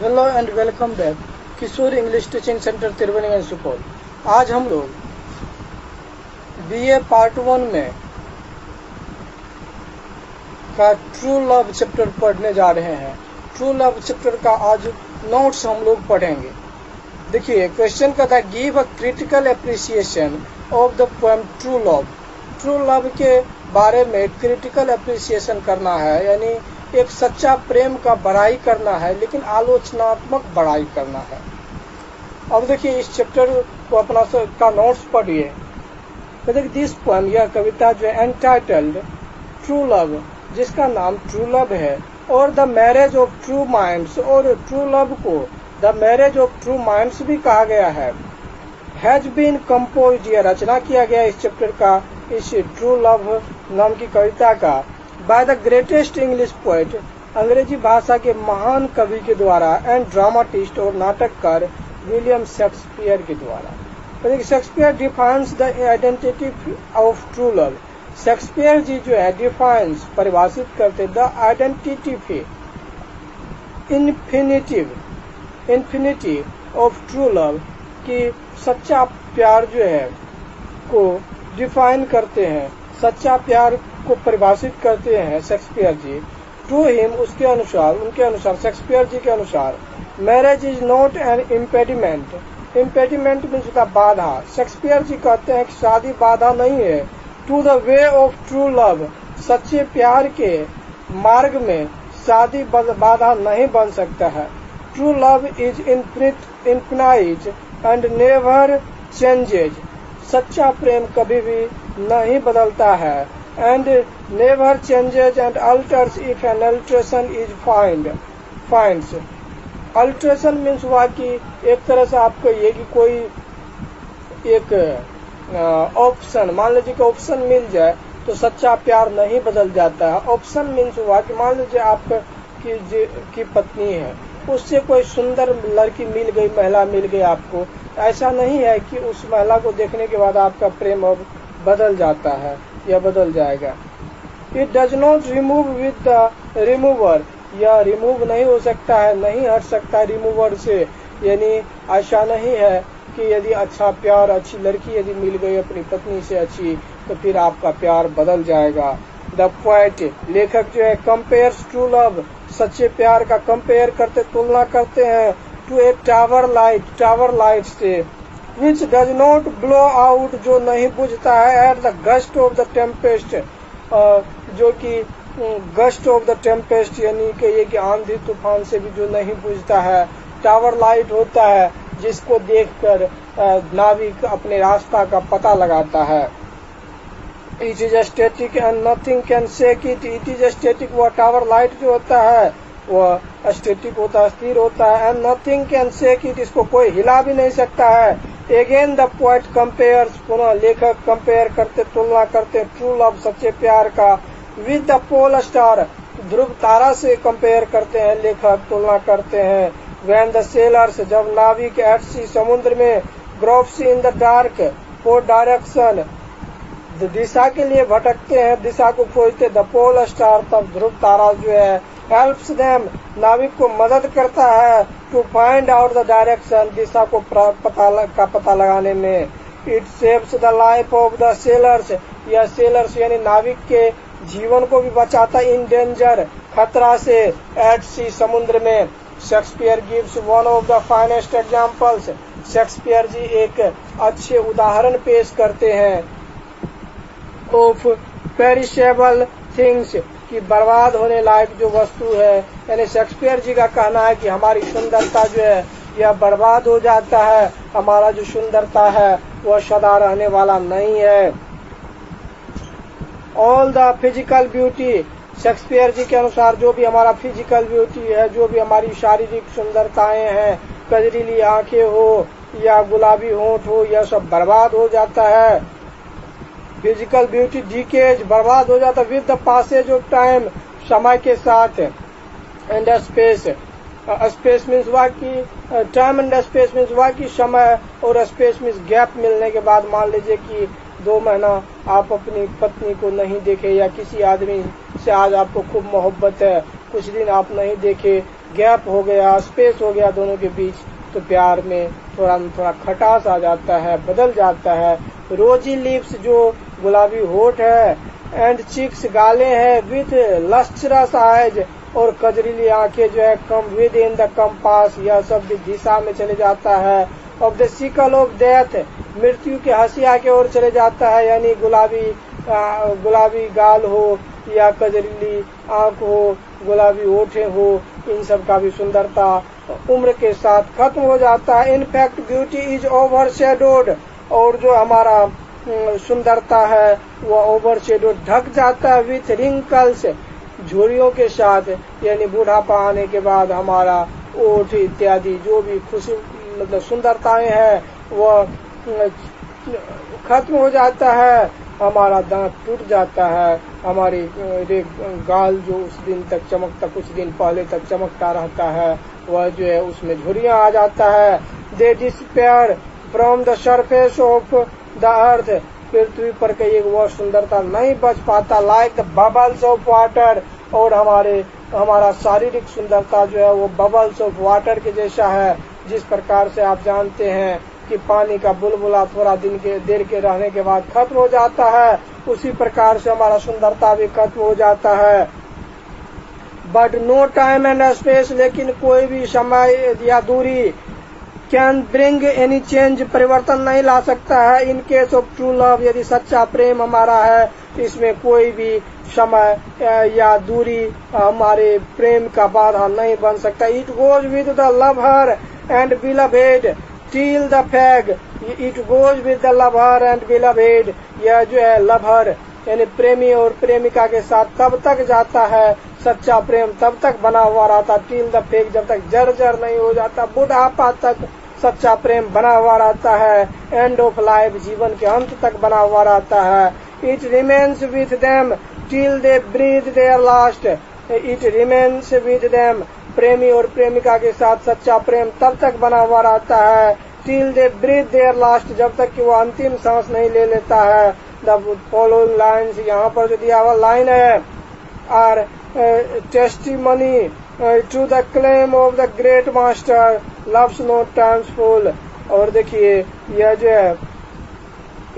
Hello and welcome back, Kishore English teaching centre Thiruvananthapuram Supaul. आज हम लोग BA part one में का ट्रू लव चैप्टर पढ़ने जा रहे हैं। ट्रू लव चैप्टर का आज नोट्स हम लोग पढ़ेंगे। देखिए क्वेश्चन का था give a critical appreciation of the poem true love true love के बारे में क्रिटिकल अप्रिसिएशन करना है, यानी एक सच्चा प्रेम का बड़ाई करना है, लेकिन आलोचनात्मक बड़ाई करना है। अब देखिए, इस चैप्टर को अपना का नोट्स पढ़िए। तो देखिए दिस पोएम यह कविता जो है एंटाइटल्ड ट्रू लव जिसका नाम ट्रू लव है, और the marriage of true minds और ट्रू लव को the marriage of true minds भी कहा गया है। हैज़ बीन कंपोज यह रचना किया गया इस चैप्टर का, इस ट्रू लव नाम की कविता का। By the greatest English poet अंग्रेज़ी भाषा के महान कवि के द्वारा एंड ड्रामाटिस्ट और नाटककार विलियम शेक्सपियर के द्वारा। Shakespeare defines the identity of true love Shakespeare ji जो है डिफाइंस परिभाषित करते the identity infinitive infinity of true love की सच्चा प्यार जो है, को डिफाइन करते हैं। सच्चा प्यार को परिभाषित करते हैं शेक्सपियर जी। टू हिम उसके अनुसार, उनके अनुसार, शेक्सपियर जी के अनुसार marriage is not an impediment impediment means का बाधा। शेक्सपियर जी कहते हैं कि शादी बाधा नहीं है। To the way of true love सच्चे प्यार के मार्ग में शादी बाधा नहीं बन सकता है। True love is infinite infinite and never changes सच्चा प्रेम कभी भी नहीं बदलता है। And never changes and alters if an alteration is find finds alteration means हुआ कि एक तरह से आपको ये कि कोई एक ऑप्शन मान लीजिए कि ऑप्शन मिल जाए तो सच्चा प्यार नहीं बदल जाता है। ऑप्शन मीन्स हुआ कि मान लीजिए आप की, की पत्नी है उससे कोई सुंदर लड़की मिल गई महिला मिल गई आपको। ऐसा नहीं है कि उस महिला को देखने के बाद आपका प्रेम अब बदल जाता है या बदल जाएगा। It does not remove with the remover यह रिमूव नहीं हो सकता है, नहीं हट सकता रिमूवर से। यानी आशा नहीं है कि यदि अच्छा प्यार, अच्छी लड़की यदि मिल गई अपनी पत्नी से अच्छी तो फिर आपका प्यार बदल जाएगा। द पॉइंट लेखक जो है कंपेयर्स टू लव सच्चे प्यार का कंपेयर करते, तुलना करते हैं to a tower light tower light से। Which does not blow out जो नहीं बुझता है at the gust of the tempest जो कि गस्ट ऑफ़ द टेम्पेस्ट यानी कि ये कि आंधी तूफ़ान से भी जो नहीं बुझता है टावर लाइट होता है, जिसको देखकर नाविक अपने रास्ता का पता लगाता है। It is static and nothing can shake it it is static वह टावर लाइट जो होता है वह स्टेटिक होता है स्थिर होता है and nothing can shake it इसको कोई हिला भी नहीं सकता है। अगेन द पोइट कंपेयर पुनः लेखक कंपेयर करते, तुलना करते ट्रू लव सच्चे प्यार का। विद द पोल स्टार ध्रुव तारा से कंपेयर करते हैं, लेखक तुलना करते हैं। वैन द सेलर्स जब नाविक एट सी समुद्र में gropes in the dark for direction दिशा के लिए भटकते हैं, दिशा को खोजते द पोल स्टार तब ध्रुव तारा जो है हेल्प्स देम नाविक को मदद करता है to find out the direction दिशा को पता का पता लगाने में it saves the life of the sailors या सेलर्स यानी नाविक के जीवन को भी बचाता इन डेंजर खतरा से एट सी समुद्र में Shakespeare gives one of the finest examples Shakespeare ji एक अच्छे उदाहरण पेश करते हैं. ऑफ़ पेरिशेबल थिंग्स की बर्बाद होने लायक जो वस्तु है, यानी शेक्सपियर जी का कहना है कि हमारी सुंदरता जो है, यह बर्बाद हो जाता है। हमारा जो सुंदरता है, वह सदा रहने वाला नहीं है। All the physical beauty Shakespeare ji के अनुसार जो भी हमारा फ़िज़िकल ब्यूटी है, जो भी हमारी शारीरिक सुंदरताएँ हैं, कजरीली आँखें हो या गुलाबी होंठ हो, यह सब बर्बाद हो जाता है। फ़िज़िकल ब्यूटी डीकेज बर्बाद हो जाता with the passage of time समय के साथ एंड स्पेस स्पेस मीन्स हुआ कि टाइम एंड स्पेस मीन्स हुआ कि समय और स्पेस मीन्स गैप मिलने के बाद मान लीजिए कि दो महीना आप अपनी पत्नी को नहीं देखे या किसी आदमी से आज आपको खूब मोहब्बत है। कुछ दिन आप नहीं देखे। गैप हो गया स्पेस हो गया दोनों के बीच। तो प्यार में थोड़ा थोड़ा खटास आ जाता है, बदल जाता है। रोजी लिप्स जो गुलाबी होठ है एंड चिक्स गाले हैं विथ लस्टरस आइज़ और कजरीली आँखें जो है come within the compass यह सब दिशा में चले जाता है। Of the sickle of death मृत्यु के हसिया की ओर चले जाता है, यानी गुलाबी गुलाबी गाल हो, या कजरीली आँख हो, गुलाबी ओठे हो, इन सब का भी सुंदरता उम्र के साथ खत्म हो जाता है। In fact beauty is overshadowed और जो हमारा सुंदरता है वह ओवर शेडोड ढक जाता है विथ रिंकल्स। झुरियों के साथ, यानी बुढ़ापा आने के बाद हमारा ओठ इत्यादि जो भी खुशी मतलब सुंदरताएँ हैं वह खत्म हो जाता है, हमारा दांत टूट जाता है, हमारी गाल जो उस दिन तक चमकता, कुछ दिन पहले तक चमकता रहता है, वह जो है उसमें झुरिया आ जाता है। They disappear from the surface of the earth, पृथ्वी पर कहीं वह सुंदरता नहीं बच पाता। Like the bubbles of water और हमारे, हमारा शारीरिक सुंदरता जो है वो बबल्स ऑफ़ वाटर के जैसा है। जिस प्रकार से आप जानते हैं कि पानी का बुलबुला थोड़ा दिन के, देर के रहने के बाद खत्म हो जाता है, उसी प्रकार से हमारा सुंदरता भी खत्म हो जाता है। But no time and space लेकिन कोई भी समय या दूरी कैन ब्रिंग एनी चेंज परिवर्तन नहीं ला सकता है। In case of true love यदि सच्चा प्रेम हमारा है इसमें कोई भी समय या दूरी हमारे प्रेम का बाधा नहीं बन सकता। It goes with the lover and beloved till the fag it goes with the lover and beloved यह जो है लवर यानी प्रेमी और प्रेमिका के साथ तब तक जाता है, सच्चा प्रेम तब तक बना हुआ रहता टील द फेक जब तक जर जर नहीं हो जाता, बुढ़ापा तक सच्चा प्रेम बना हुआ रहता है। एंड ऑफ़ लाइफ जीवन के अंत तक बना हुआ रहता है। It remains with them till they breathe their last it remains with them प्रेमी और प्रेमिका के साथ सच्चा प्रेम तब तक बना हुआ रहता है। Till they breathe their last जब तक कि वो अंतिम सांस नहीं ले लेता है। द फॉलोइंग लाइन्स यहाँ पर जो दिया हुआ लाइन है are testimony to the claim of the great master love's not time's fool और देखिए, यह जो है,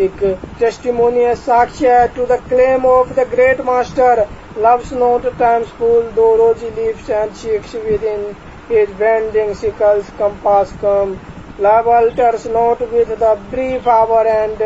एक टेस्टिमोनी साक्ष्य है to the claim of the great master love's not time's fool though rosy lips and cheeks within his bending sickle's compass come love alters not with the brief hour and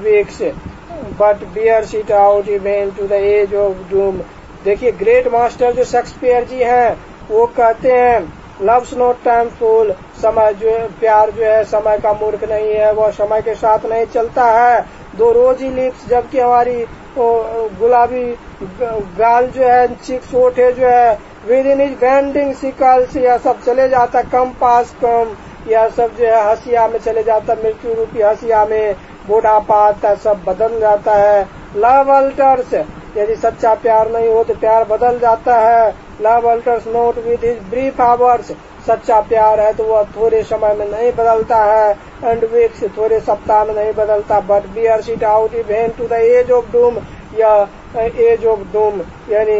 weeks but bears it out even to the edge of doom देखिए great master जो Shakespeare ji हैं, वो कहते हैं loves not time फूल समय जो है, प्यार जो है, समय का मूर्ख नहीं है वह समय के साथ नहीं चलता है। दो रोजी लिप्स जबकि हमारी गुलाबी गाल जो है चिक्स ओठे जो है within his bending sicles यह सब चले जाता कम पास कम यह सब जो है, हसिया में चले जाता, मृत्यु रूपी हसिया में बुढ़ापा आता सब बदल जाता है। लव अल्टर्स यदि सच्चा प्यार नहीं हो तो प्यार बदल जाता है। Love alters not with his brief hours सच्चा प्यार है तो वह थोड़े समय में नहीं बदलता है एंड वीक्स थोड़े सप्ताह में नहीं बदलता but bears it out even to the edge of doom या एज ऑफ़ डूम यानी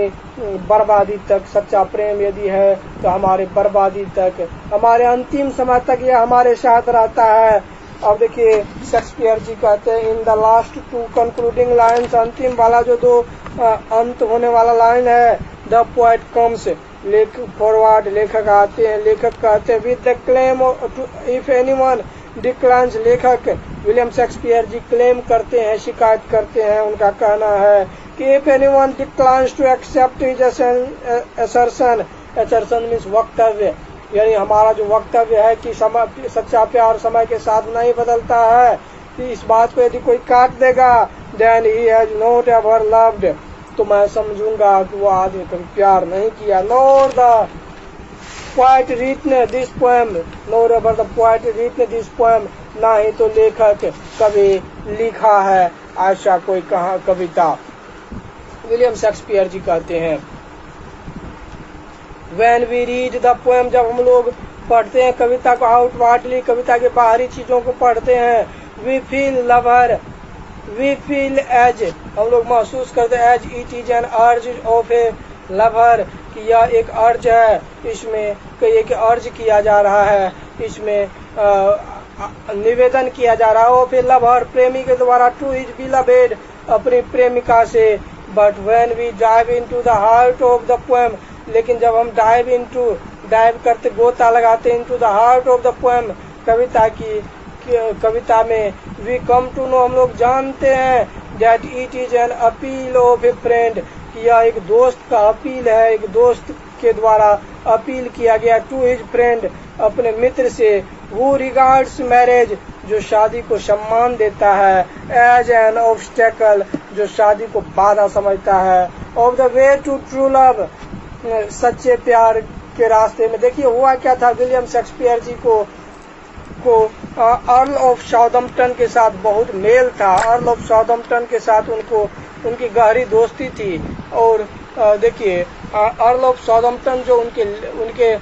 बर्बादी तक, सच्चा प्रेम यदि है तो हमारे बर्बादी तक, हमारे अंतिम समय तक यह हमारे साथ रहता है। अब देखिए शेक्सपियर जी कहते हैं in the last two concluding lines अंतिम वाला जो दो अंत होने वाला लाइन है द पोइट कम्स, लेख, फॉरवर्ड लेखक आते हैं, लेखक कहते हैं with the claim if any one declines लेखक विलियम शेक्सपियर जी क्लेम करते हैं, शिकायत करते हैं, उनका कहना है कि if anyone declines to accept his assertion assertion means वक्तव्य, यानी हमारा जो वक्तव्य है कि समय, सच्चा प्यार समय के साथ नहीं बदलता है, कि इस बात को यदि कोई काट देगा then he has not ever loved तो मैं समझूँगा कि वो आदमी कभी प्यार नहीं किया nor the poet written this poem nor ever the poet written this poem ना ही तो लेखक कभी लिखा है ऐसा कोई कहा कविता। विलियम शेक्सपियर जी कहते हैं when we read the poem जब हम लोग पढ़ते हैं, कविता को आउटवार्डली कविता के बाहरी चीज़ों को पढ़ते हैं we feel lover we feel as हम लोग महसूस करते हैं as it is an urge of a lover कि यह एक अर्ज़ है। इसमें एक अर्ज़ किया जा रहा है। इसमें निवेदन किया जा रहा है। ऑफ़ ए लवर प्रेमी के द्वारा टू इज़ बी बिलवेड अपनी प्रेमिका से। But when we dive into the heart of the poem लेकिन जब हम डाइव इन टू डाइव करते, गोता लगाते into the heart of the poem कविता की कविता में वी कम टू नो हम लोग जानते हैं that it is an appeal of a friend यह एक दोस्त का अपील है, एक दोस्त के द्वारा अपील किया गया टू हिज फ्रेंड अपने मित्र से वो रिगार्ड्स मैरिज जो शादी को सम्मान देता है एज एन ऑब्स्टेकल जो शादी को बाधा समझता है। Of the way to true love सच्चे प्यार के रास्ते में। देखिए हुआ क्या था विलियम शेक्सपियर जी को? को अर्ल ऑफ़ साउदम्पटन के साथ बहुत मेल था। अर्ल ऑफ़ साउदम्पटन के साथ उनको, उनकी गहरी दोस्ती थी। और देखिए अर्ल ऑफ़ साउदम्पटन जो उनके उनके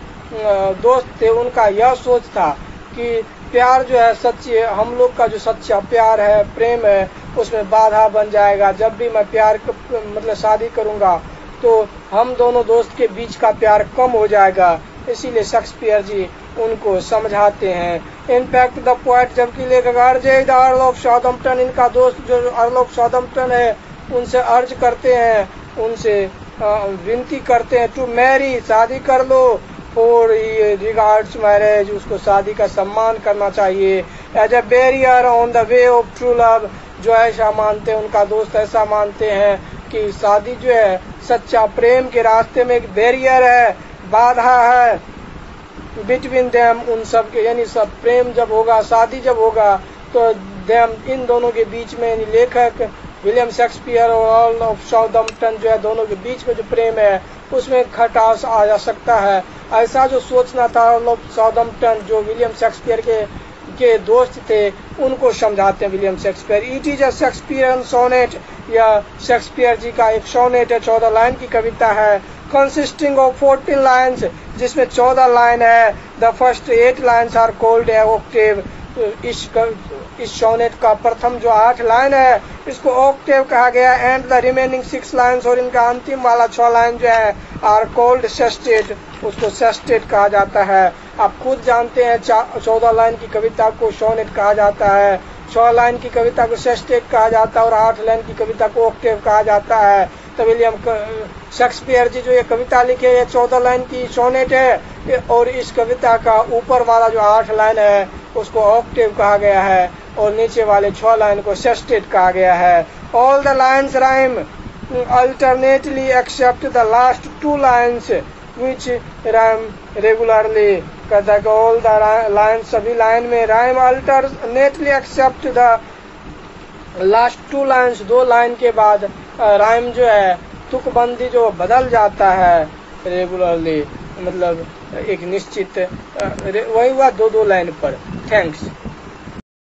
दोस्त थे, उनका यह सोच था कि प्यार जो है सच्ची हम लोग का जो सच्चा प्यार है, प्रेम है, उसमें बाधा बन जाएगा। जब भी मैं प्यार मतलब शादी करूँगा तो हम दोनों दोस्त के बीच का प्यार कम हो जाएगा। इसीलिए शेक्सपियर जी उनको समझाते हैं। इनफैक्ट द पोइट जबकि लेखक अर्ज़ अर्ल ऑफ़ साउदम्पटन इनका दोस्त जो अर्ल ऑफ़ साउदम्पटन है, उनसे अर्ज़ करते हैं, उनसे विनती करते हैं टू मैरी शादी कर लो फॉर रिगार्ड्स मैरिज उसको शादी का सम्मान करना चाहिए। As a barrier on the way of true love जो ऐसा मानते हैं, उनका दोस्त ऐसा मानते हैं कि शादी जो है, सच्चा प्रेम के रास्ते में एक बैरियर है। बाधा है बिटवीन देम उन सब के यानी सब प्रेम जब होगा, शादी जब होगा तो देम इन दोनों के बीच में लेखक विलियम शेक्सपियर और ऑल ऑफ़ साउदम्पटन जो है, दोनों के बीच में जो प्रेम है, उसमें खटास आ जा सकता है। ऐसा जो सोचना था ऑल ऑफ़ साउदम्पटन जो विलियम शेक्सपियर के के दोस्त थे, उनको समझाते हैं William Shakespeare it is a sonnet या शेक्सपियर जी का एक सोनेट है, चौदह लाइन की कविता है। कंसिस्टिंग ऑफ़ फोर्टीन लाइन्स जिसमें चौदह लाइन है the first eight lines are called octave इस इस सोनेट का प्रथम जो आठ लाइन है, इसको ओक्टेव कहा गया and the remaining six lines और इनका अंतिम वाला छह लाइन जो है आर कोल्ड सेस्टेट उसको सेस्टेट कहा जाता है। आप खुद जानते हैं चौदह लाइन की कविता को सोनेट कहा जाता है। छह लाइन की कविता को सेस्टेट कहा जाता है और आठ लाइन की कविता को ओक्टेव कहा जाता है। तो विलियम शेक्सपियर जी जो ये कविता लिखे ये चौदह लाइन की सोनेट है और इस कविता का ऊपर वाला जो आठ लाइन है, उसको ऑक्टिव कहा गया है, और नीचे वाले छह लाइन को सेस्टेट कहा गया है। All the lines rhyme alternately except the last two lines which rhyme regularly कहता है कि ऑल द लाइन सभी लाइन में rhyme alternately except the last two lines दो लाइन के बाद राइम जो है, तुकबंदी जो बदल जाता है रेगुलरली मतलब एक निश्चित वही हुआ दो दो लाइन पर। थैंक्स